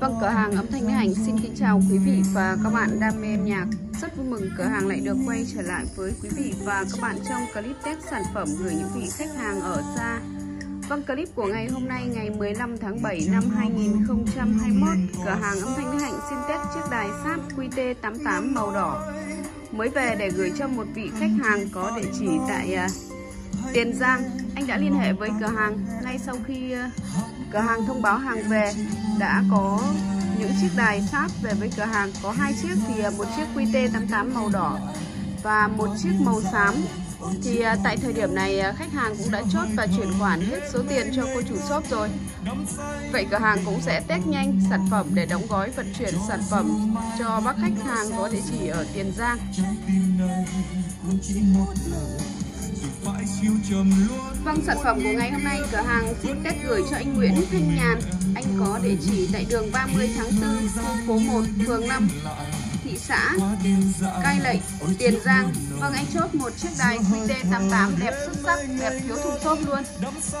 Vâng, cửa hàng âm thanh Mỹ Hành xin kính chào quý vị và các bạn đam mê âm nhạc. Rất vui mừng cửa hàng lại được quay trở lại với quý vị và các bạn trong clip test sản phẩm gửi những vị khách hàng ở xa. Vâng, clip của ngày hôm nay ngày 15 tháng 7 năm 2021, cửa hàng âm thanh Mỹ Hạnh xin test chiếc đài sáp QT88 màu đỏ mới về để gửi cho một vị khách hàng có địa chỉ tại à, Tiền Giang. Anh đã liên hệ với cửa hàng. Ngay sau khi ờ, cửa hàng thông báo hàng về, đã có những chiếc đài sáp về với cửa hàng. Có hai chiếc thì ờ, một chiếc QT88 màu đỏ và một chiếc màu xám. Thì ờ, tại thời điểm này khách hàng cũng đã chốt và chuyển khoản hết số tiền cho cô chủ shop rồi. Vậy cửa hàng cũng sẽ test nhanh sản phẩm để đóng gói vận chuyển sản phẩm cho bác khách hàng có địa chỉ ở Tiền Giang. Vâng, sản phẩm của ngày hôm nay cửa hàng xin test gửi cho anh Nguyễn Thanh Nhàn. Anh có địa chỉ tại đường 30 tháng 4, khu phố 1, phường 5 thị xã Cai Lậy, Tiền Giang. Vâng, anh chốt một chiếc đài QT88 đẹp xuất sắc, đẹp thiếu thùng xốp luôn.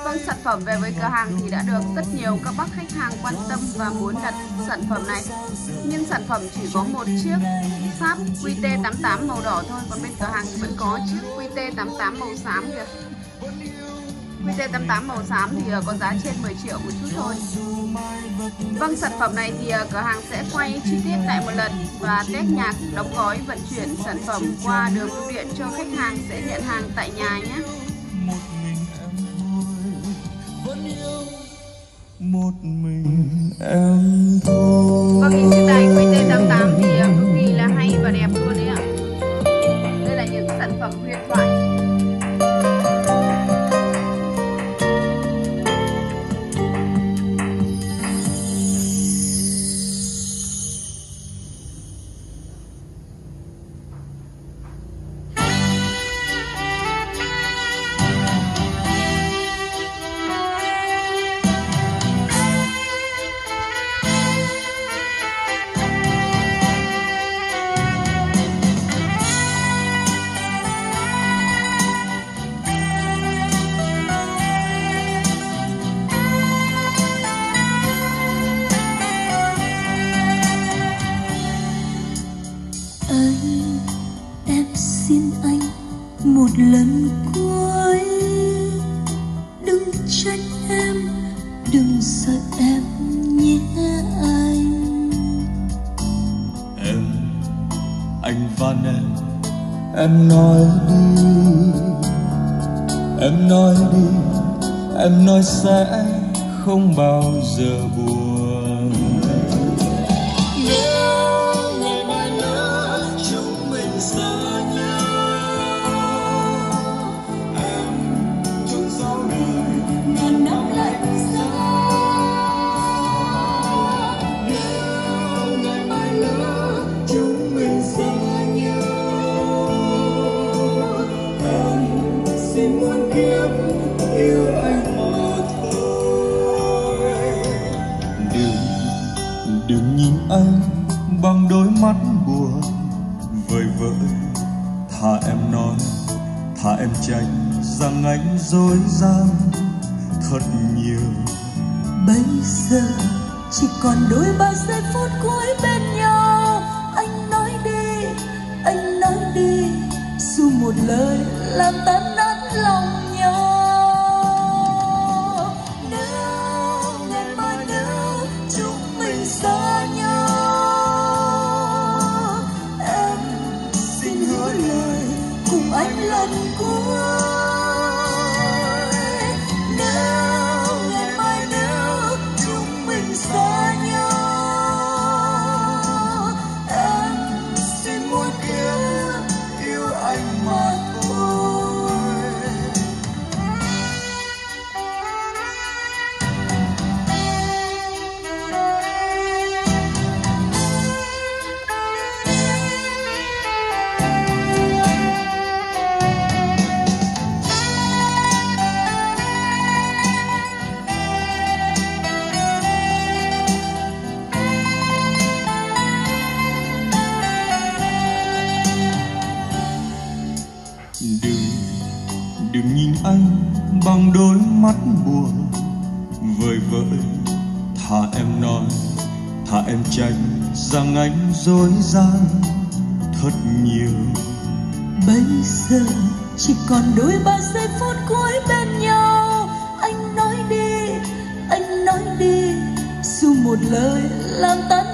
Vâng, sản phẩm về với cửa hàng thì đã được rất nhiều các bác khách hàng quan tâm và muốn đặt sản phẩm này. Nhưng sản phẩm chỉ có một chiếc sáp QT88 màu đỏ thôi, còn bên cửa hàng vẫn có chiếc QT88 màu xám kìa. QT88 màu xám thì ờ, có giá trên 10 triệu một chút thôi. Vâng, sản phẩm này thì ờ, cửa hàng sẽ quay chi tiết lại một lần và test nhạc, đóng gói, vận chuyển sản phẩm qua đường bưu điện cho khách hàng sẽ nhận hàng tại nhà nhé. Một mình em. Một lần cuối. Đừng trách em đừng sợ em nhé anh. Em anh van em em nói đi. Em nói đi em nói sẽ không bao giờ buồn đừng nhìn anh bằng đôi mắt buồn. Vời vợi, thà em nói, thà em trách rằng anh dối gian. Thật nhiều, bây giờ chỉ còn đôi ba giây phút cuối bên nhau. Anh nói đi, anh nói đi, dù một lời làm tan đừng nhìn anh bằng đôi mắt buồn. Vời vợi thả em nói thả em tránh rằng anh dối gian thật nhiều. Bây giờ chỉ còn đôi ba giây phút cuối bên nhau. Anh nói đi, anh nói đi, dù một lời làm tan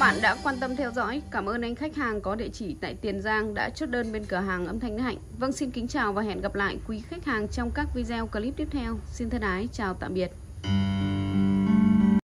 bạn đã quan tâm theo dõi. Cảm ơn anh khách hàng có địa chỉ tại Tiền Giang đã chốt đơn bên cửa hàng âm thanh Hạnh. Vâng xin kính chào và hẹn gặp lại quý khách hàng trong các video clip tiếp theo. Xin thân ái, chào tạm biệt.